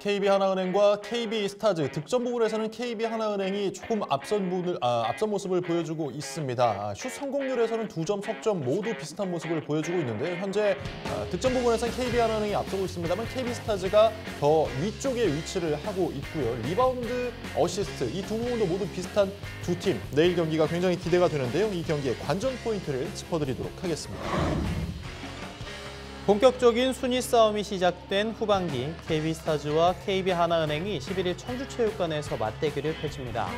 KB 하나은행과 KB 스타즈 득점 부분에서는 KB 하나은행이 조금 앞선 부분을 아, 앞선 모습을 보여주고 있습니다. 아, 슛 성공률에서는 두 점 석점 모두 비슷한 모습을 보여주고 있는데 현재 아, 득점 부분에서는 KB 하나은행이 앞서고 있습니다만 KB 스타즈가 더 위쪽에 위치를 하고 있고요. 리바운드, 어시스트 이 두 부분도 모두 비슷한 두 팀. 내일 경기가 굉장히 기대가 되는데요. 이 경기의 관전 포인트를 짚어드리도록 하겠습니다. 본격적인 순위 싸움이 시작된 후반기 KB스타즈와 KB하나은행이 11일 청주체육관에서 맞대결을 펼칩니다.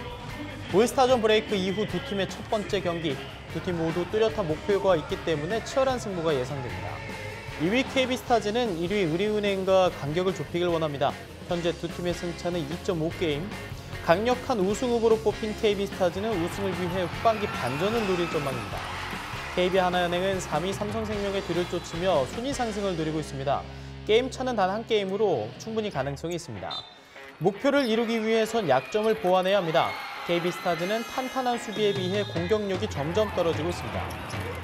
올스타전 브레이크 이후 두 팀의 첫 번째 경기, 두 팀 모두 뚜렷한 목표가 있기 때문에 치열한 승부가 예상됩니다. 2위 KB스타즈는 1위 우리은행과 간격을 좁히길 원합니다. 현재 두 팀의 승차는 2.5게임. 강력한 우승 후보로 뽑힌 KB스타즈는 우승을 위해 후반기 반전을 노릴 전망입니다. KB하나은행은 3위 삼성생명의 뒤를 쫓으며 순위 상승을 누리고 있습니다. 게임 차는 단 한 게임으로 충분히 가능성이 있습니다. 목표를 이루기 위해선 약점을 보완해야 합니다. KB스타즈는 탄탄한 수비에 비해 공격력이 점점 떨어지고 있습니다.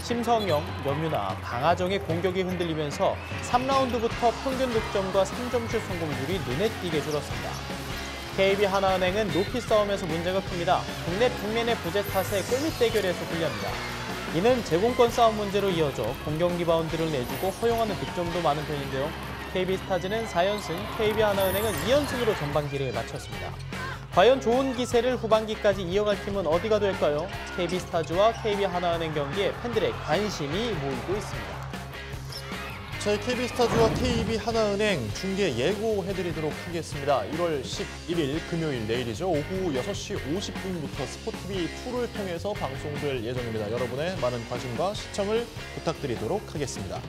심성영, 염유나, 강하정의 공격이 흔들리면서 3라운드부터 평균 득점과 3점슛 성공률이 눈에 띄게 줄었습니다. KB 하나은행은 높이 싸움에서 문제가 큽니다. 국내 빅맨의 부재 탓에 골밑 대결에서 불리합니다. 이는 제공권 싸움 문제로 이어져 공격 리바운드를 내주고 허용하는 득점도 많은 편인데요. KB스타즈는 4연승, KB하나은행은 2연승으로 전반기를 마쳤습니다. 과연 좋은 기세를 후반기까지 이어갈 팀은 어디가 될까요? KB스타즈와 KB하나은행 경기에 팬들의 관심이 모이고 있습니다. 저희 KB스타즈와 KB 하나은행 중계 예고해드리도록 하겠습니다. 1월 11일 금요일 내일이죠. 오후 6시 50분부터 스포티비 2를 통해서 방송될 예정입니다. 여러분의 많은 관심과 시청을 부탁드리도록 하겠습니다.